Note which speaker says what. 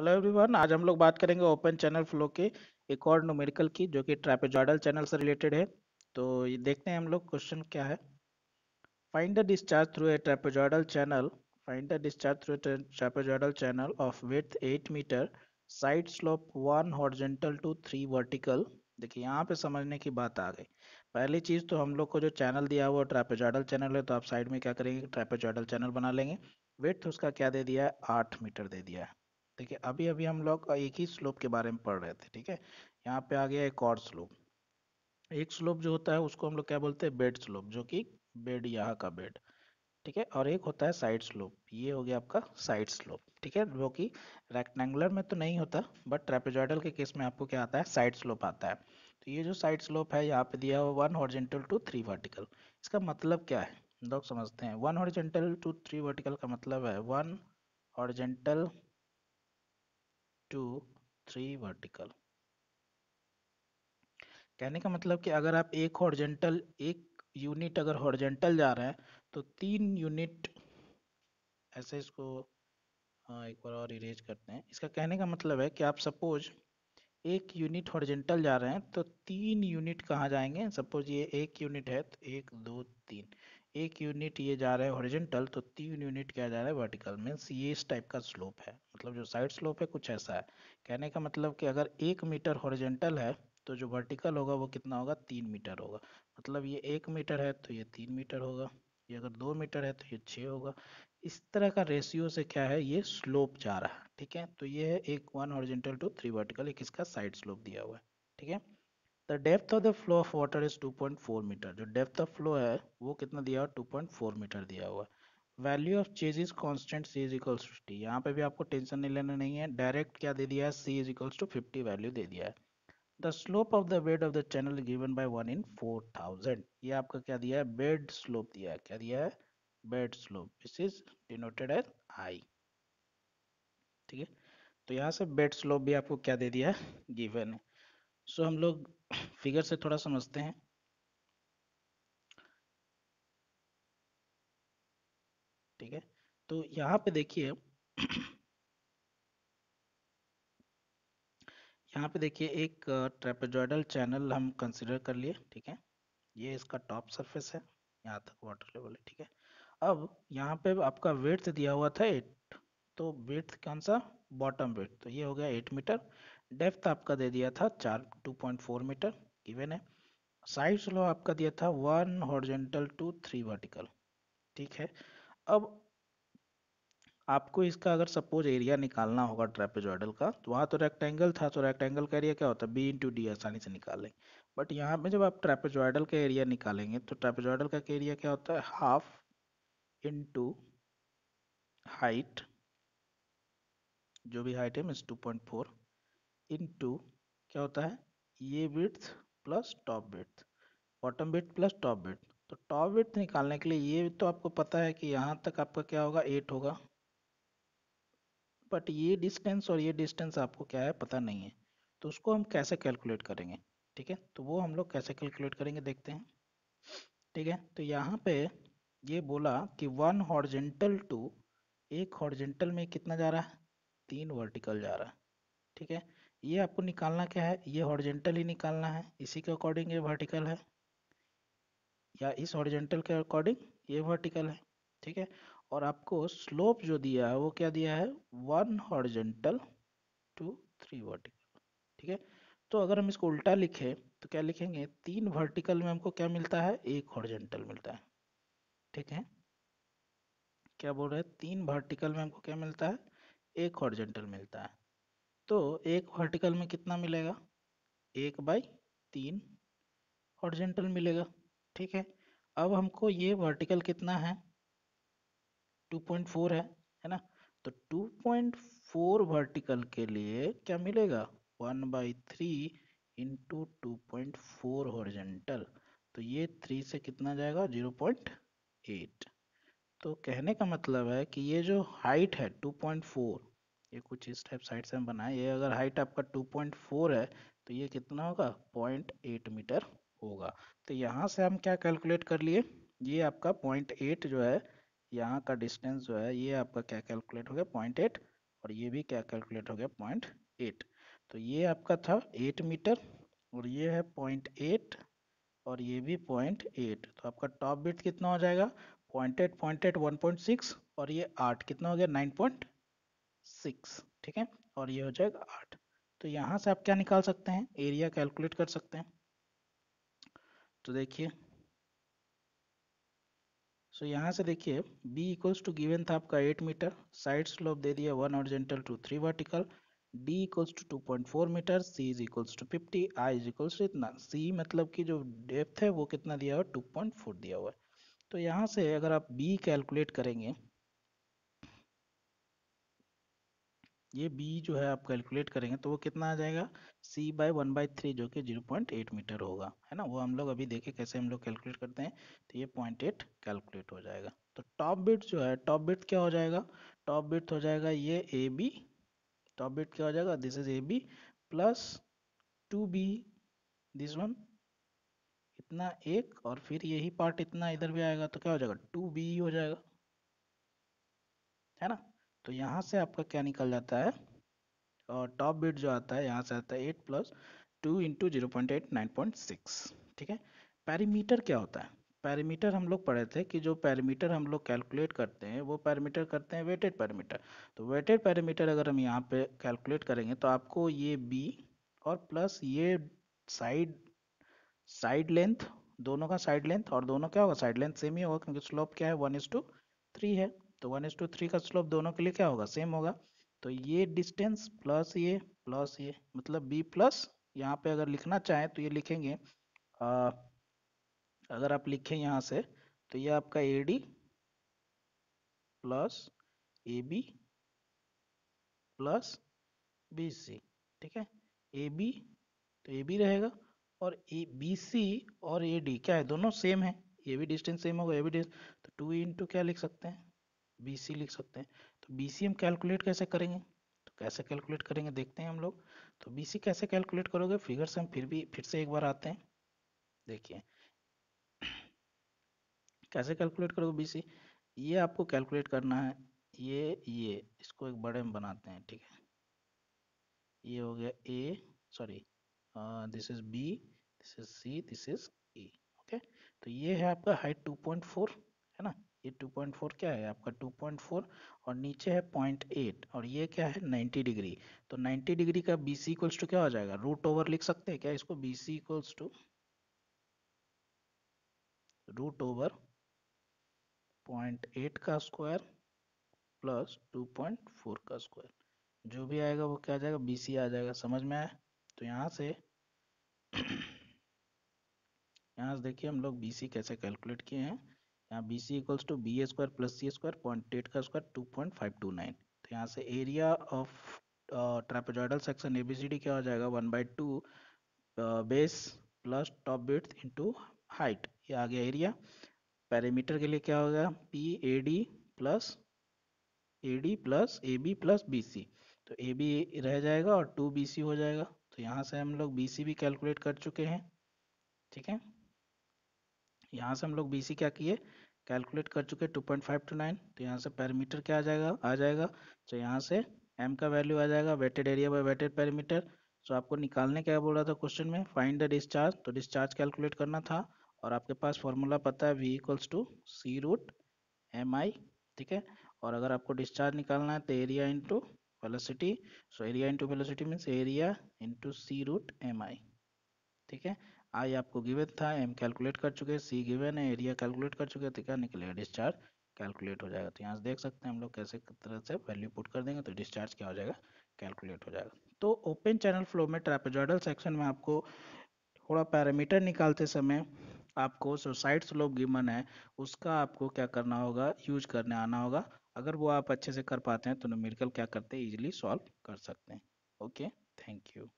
Speaker 1: Hello everyone आज हम लोग बात करेंगे ओपन चैनल फ्लो के एक और न्यूमेरिकल की, जो कि ट्रैपेजॉइडल चैनल से रिलेटेड है। तो ये देखते हैं हम लोग क्वेश्चन क्या है। Find the discharge through a trapezoidal channel find the discharge through trapezoidal channel of width 8 metre side slope one horizontal to three vertical देखिए, यहाँ पे समझने की बात आ गई। पहली चीज़ तो हम लोग को जो चैनल दिया हुआ ट्रैपेजॉइडल चैनल है तो आप साइड में क्या करेंगे ट्रैपेजॉइडल चैनल बना लेंगे। विड्थ उसका क्या दे दिया है? आठ मीटर दे दिया है। देखिए अभी अभी हम लोग एक ही स्लोप के बारे में पढ़ रहे थे, ठीक है? यहाँ पे आ गया एक और स्लोप। एक स्लोप जो होता है, उसको हम लोग क्या बोलते हैं? बेड स्लोप, जो कि बेड यहाँ का बेड, ठीक है? और एक होता है साइड स्लोप, ये हो गया आपका साइड स्लोप, ठीक है? जो कि रेक्टेंगुलर में तो नहीं होता बट ट्रेपेजॉइडल के केस में आपको क्या आता है? साइड स्लोप आता है। तो ये जो साइड स्लोप है, यहाँ पे दिया हुआ one horizontal to three vertical इसका मतलब क्या है? लोग समझते हैं one horizontal to three vertical का मतलब है one horizontal to three vertical. कहने का मतलब कि अगर आप एक हॉर्जेंटल एक यूनिट अगर हॉर्जेंटल जा रहे हैं तो तीन यूनिट, ऐसे इसको हाँ एक बार और इरेज करते हैं। इसका कहने का मतलब है कि आप सपोज़ एक यूनिट हॉर्जेंटल जा रहे हैं तो तीन यूनिट कहाँ जाएँगे? सपोज़ ये एक यूनिट है तो एक, दो, तीन। एक यूनिट ये जा रहा है हॉरिजेंटल तो तीन यूनिट क्या जा रहा है? वर्टिकल। मीन्स ये इस टाइप का स्लोप है। मतलब जो साइड स्लोप है, कुछ ऐसा है। कहने का मतलब कि अगर एक मीटर हॉरिजेंटल है तो जो वर्टिकल होगा, वो कितना होगा? तीन मीटर होगा। मतलब ये एक मीटर है तो ये तीन मीटर होगा। ये अगर दो मीटर है तो ये छः होगा। इस तरह का रेशियो से क्या है? ये स्लोप जा रहा है, ठीक है? तो ये है एक one horizontal two three vertical एक इसका साइड स्लोप दिया हुआ है, ठीक है? The depth of the flow of water is 2.4 metre जो डेप्थ ऑफ़ फ्लो है, वो कितना दिया हुआ? 2.4 मीटर दिया हुआ value of Chezy is constant C is equals fifty यहाँ पे भी आपको टेंशन नहीं लेना नहीं है। डायरेक्ट क्या दे दिया है? C is equals to fifty value दे दिया है। The slope of the bed of the channel given by one in four thousand. ये आपका क्या दिया है? बेड स्लोप दिया है। क्या दिया है? Bed slope. This is denoted as I ठीक है? तो यहाँ से बेड स्लोप भी आपको क्या दे दिया है? गिवन है सो हम लोग फिगर से थोड़ा समझते हैं। ठीक है? तो यहाँ पे देखिए यहाँ पे देखिए एक ट्रेपेजॉइडल चैनल हम कंसिडर कर लिए, ठीक है? ये इसका टॉप सरफेस है, यहाँ तक वाटर लेवल है, ठीक है? अब यहाँ पे आपका वेट दिया हुआ था एट तो वेट कौन सा? बॉटम वेट तो ये हो गया एट मीटर डेप्थ आपका दे दिया था चार two point four metre given है। साइड स्लो आपका दिया था one horizontal two three vertical ठीक है? अब आपको इसका अगर सपोज़ एरिया निकालना होगा ट्रेपेजॉइडल का तो वहाँ तो रेक्टेंगल था तो रेक्टेंगल का एरिया क्या होता है? बी इंटू डी आसानी से निकाल बट यहाँ पे जब आप ट्रेपेजॉइडल का एरिया निकालेंगे तो ट्रेपेजॉइडल का एरिया क्या होता है? हाफ़ इंटू हाइट जो भी हाइट है means two point four into क्या होता है? ये width plus top width bottom width plus top width तो टॉप विथ निकालने के लिए ये तो आपको पता है कि यहाँ तक आपका क्या होगा? एट होगा। बट ये डिस्टेंस और ये डिस्टेंस आपको क्या है? पता नहीं है। तो उसको हम कैसे कैलकुलेट करेंगे? ठीक है? तो वो हम लोग कैसे कैलकुलेट करेंगे देखते हैं। ठीक है? तो यहाँ पे ये बोला कि वन हॉर्जेंटल टू एक हॉर्जेंटल में कितना जा रहा है? तीन वर्टिकल जा रहा है। ठीक है? ये आपको निकालना क्या है? ये हॉर्जेंटल ही निकालना है। इसी के अकॉर्डिंग ये वर्टिकल है। या इस हॉरिजेंटल के अकॉर्डिंग ये वर्टिकल है, ठीक है? और आपको स्लोप जो दिया है, वो क्या दिया है? One horizontal two three vertical ठीक है? तो अगर हम इसको उल्टा लिखें तो क्या लिखेंगे? तीन वर्टिकल में हमको क्या मिलता है? एक हॉरिजेंटल मिलता है, ठीक है? क्या बोल रहे हैं? तीन वर्टिकल में हमको क्या मिलता है? एक हॉरिजेंटल मिलता है। तो एक वर्टिकल में कितना मिलेगा? एक बाई तीन हॉरिजेंटल मिलेगा, ठीक है? अब हमको ये वर्टिकल कितना है? 2.4 है है ना? तो 2.4 वर्टिकल के लिए क्या मिलेगा? One by three into two point four तो ये थ्री से कितना जाएगा? 0.8 तो कहने का मतलब है कि ये जो हाइट है 2.4 ये कुछ इस टाइप साइड से हम बनाए। ये अगर हाइट आपका 2.4 है तो ये कितना होगा? 0.8 मीटर होगा। तो यहाँ से हम क्या कैलकुलेट कर लिए? ये आपका पॉइंट एट जो है, यहाँ का डिस्टेंस जो है, ये आपका क्या कैलकुलेट हो गया? पॉइंट एट और ये भी क्या कैलकुलेट हो गया? पॉइंट एट तो ये आपका था एट मीटर और ये है पॉइंट एट और ये भी पॉइंट एट तो आपका टॉप बिट कितना हो जाएगा? Point eight point eight one point six और ये आठ कितना हो गया? नाइन पॉइंट सिक्स ठीक है? और ये हो जाएगा आठ. तो यहाँ से आप क्या निकाल सकते हैं? एरिया कैलकुलेट कर सकते हैं। तो देखिए सो so, यहाँ से देखिए b इक्वल्स टू गिवन था आपका 8 मीटर साइड स्लोप दे दिया one horizontal two three vertical d equals to 2.4 metre c is equals to 50 i is equals to इतना। C मतलब कि जो डेप्थ है वो कितना दिया हुआ? 2.4 दिया हुआ है। तो यहाँ से अगर आप b कैलकुलेट करेंगे ये बी जो है आप कैलकुलेट करेंगे तो वो कितना आ जाएगा? C by one by three जो कि ज़ीरो पॉइंट एट मीटर होगा, है ना? वो हम लोग अभी देखे कैसे हम लोग कैलकुलेट करते हैं तो ये पॉइंट एट कैलकुलेट हो जाएगा। तो टॉप बिट जो है टॉप बिट क्या हो जाएगा? टॉप बिट हो जाएगा ये ए बी टॉप बिट क्या हो जाएगा? This is A B plus two B this one इतना एक और फिर यही पार्ट इतना इधर भी आएगा तो क्या हो जाएगा? टू बी हो जाएगा, है ना? तो यहाँ से आपका क्या निकल जाता है? और टॉप बिट जो आता है, यहाँ से आता है eight plus two into zero point eight nine point six ठीक है? पैरीमीटर क्या होता है? पैरीमीटर हम लोग पढ़े थे कि जो पैरामीटर हम लोग कैलकुलेट करते हैं, वो पैरामीटर करते हैं वेटेड पैरामीटर तो वेटेड पैरामीटर अगर हम यहाँ पे कैलकुलेट करेंगे तो आपको ये बी और प्लस ये साइड साइड लेंथ दोनों का साइड लेंथ और दोनों क्या होगा? साइड लेंथ सेम ही होगा, क्योंकि स्लोप क्या है? वन इज़ टू थ्री है। तो वन एस टू थ्री का स्लोप दोनों के लिए क्या होगा? सेम होगा। तो ये डिस्टेंस प्लस ये प्लस ये मतलब बी प्लस यहाँ पे अगर लिखना चाहें तो ये लिखेंगे आ, अगर आप लिखें यहाँ से तो ये आपका A D plus A B plus B C ठीक है? ए बी तो ए बी रहेगा और ए बी सी और ए डी क्या है? दोनों सेम है। ये भी डिस्टेंस सेम होगा ये भी डिस्टेंस तो टू इंटू क्या लिख सकते हैं? बी सी लिख सकते हैं। तो बी सी हम कैलकुलेट कैसे करेंगे? तो कैसे कैलकुलेट करेंगे? देखते हैं हम लोग। तो बी सी कैसे कैलकुलेट करोगे? फिगर से हम फिर भी, फिर से एक बार आते हैं। देखिए। कैसे कैलकुलेट करोगे बी सी ये आपको कैलकुलेट करना है। ये ये। इसको एक बड़े में बनाते हैं, ठीक है? ये हो गया A sorry this is B this is C this is E okay तो ये है आपका हाइट 2.4 है ना? ये 2.4 क्या है? आपका 2.4 और नीचे है 0.8 और ये क्या है? 90 डिग्री तो 90 डिग्री का बी सी इक्वल्स टू क्या हो जाएगा? रूट ओवर लिख सकते हैं क्या इसको? B C equals to root over 0.8 का स्क्वायर प्लस 2.4 का स्क्वायर जो भी आएगा वो क्या आ जाएगा? बी सी आ जाएगा. समझ में आया? तो यहाँ से यहाँ से देखिए हम लोग बी सी कैसे कैलकुलेट किए हैं। यहाँ B C equals to B A square plus C square point eight का square two point five two nine तो यहाँ से area of trapezoidal section A B C D क्या हो जाएगा? One by two base plus top width into height ये आ गया एरिया पैरामीटर के लिए क्या होगा P A D plus A D plus A B plus B C तो ए बी रह जाएगा और टू बी सी हो जाएगा. तो यहाँ से हम लोग बी सी भी कैलकुलेट कर चुके हैं. ठीक है? यहाँ से हम लोग बी सी क्या किए? कैलकुलेट कर चुके two point five two nine तो यहाँ से पैरामीटर क्या आ जाएगा? आ जाएगा। तो यहाँ से एम का वैल्यू आ जाएगा wetted area by wetted parameter so आपको निकालने क्या बोल रहा था क्वेश्चन में? फाइंड द डिस्चार्ज तो डिस्चार्ज कैलकुलेट करना था, और आपके पास फॉर्मूला पता है V equals to C root M I ठीक है? और अगर आपको डिस्चार्ज निकालना है तो area into velocity so area into velocity means area into C root M I ठीक है? आई आपको गिवन था, एम कैलकुलेट कर चुके, सी गिवन है एरिया कैलकुलेट कर चुके तो क्या निकलेगा डिस्चार्ज कैलकुलेट हो जाएगा। तो यहाँ से देख सकते हैं हम लोग कैसे तरह से वैल्यू पुट कर देंगे तो डिस्चार्ज क्या हो जाएगा, कैलकुलेट हो जाएगा। तो ओपन चैनल फ्लो में ट्रेपेजॉइडल सेक्शन में आपको थोड़ा पैरामीटर निकालते समय आपको जो साइड स्लोप गिवन है, उसका आपको क्या करना होगा, यूज़ करने आना होगा। अगर वो आप अच्छे से कर पाते हैं तो न्यूमेरिकल क्या करते हैं इजीली सॉल्व कर सकते हैं। Okay thank you